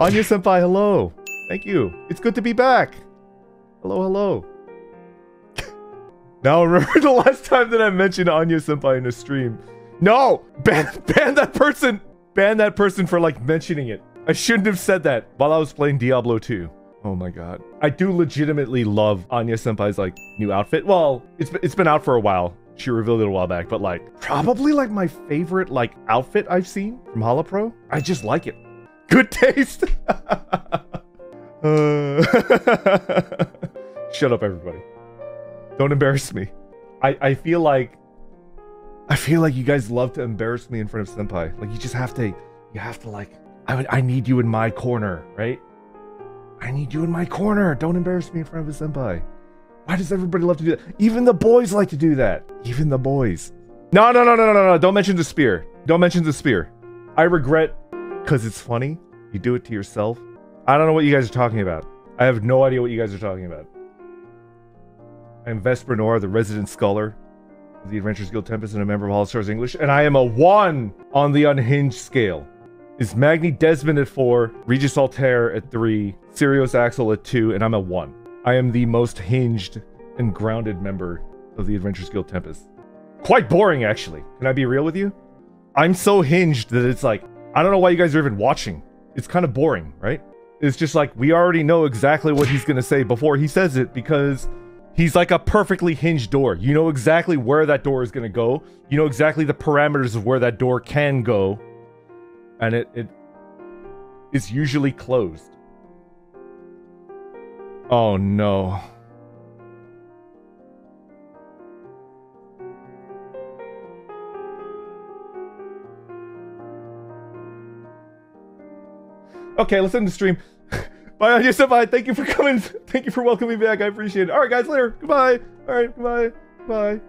Anya Senpai, hello. Thank you. It's good to be back. Hello, hello. now remember the last time that I mentioned Anya Senpai in a stream. No! Ban, ban that person! Ban that person for like mentioning it. I shouldn't have said that while I was playing Diablo 2. Oh my god. I do legitimately love Anya Senpai's like new outfit. Well, it's it's been out for a while. She revealed it a while back, but like probably like my favorite like outfit I've seen from Holopro. I just like it. Good taste. Uh, shut up, everybody. Don't embarrass me. I I feel like I feel like you guys love to embarrass me in front of senpai. Like you just have to you have to like I I need you in my corner, right? I need you in my corner. Don't embarrass me in front of a senpai. Why does everybody love to do that? Even the boys like to do that. Even the boys. No, no, no, no, no, no. Don't mention the spear. Don't mention the spear. I regret because it's funny. You do it to yourself. I don't know what you guys are talking about. I have no idea what you guys are talking about. I'm Vesper Noir, the resident scholar of the Adventures Guild Tempus and a member of Holostars English, and I am a 1 on the unhinged scale. Is Magni Dezmond at 4, Regis Altare at 3, Syrios Axel at 2, and I'm a 1. I am the most hinged and grounded member of the Adventures Guild Tempus. Quite boring, actually. Can I be real with you? I'm so hinged that it's like, I don't know why you guys are even watching. It's kind of boring, right? It's just like, we already know exactly what he's going to say before he says it because he's like a perfectly hinged door. You know exactly where that door is going to go. You know exactly the parameters of where that door can go and it, it is usually closed. Oh no. Okay, let's end the stream. Bye, Senpai. Thank you for coming. Thank you for welcoming me back. I appreciate it. All right, guys, later. Goodbye. All right, goodbye. Bye.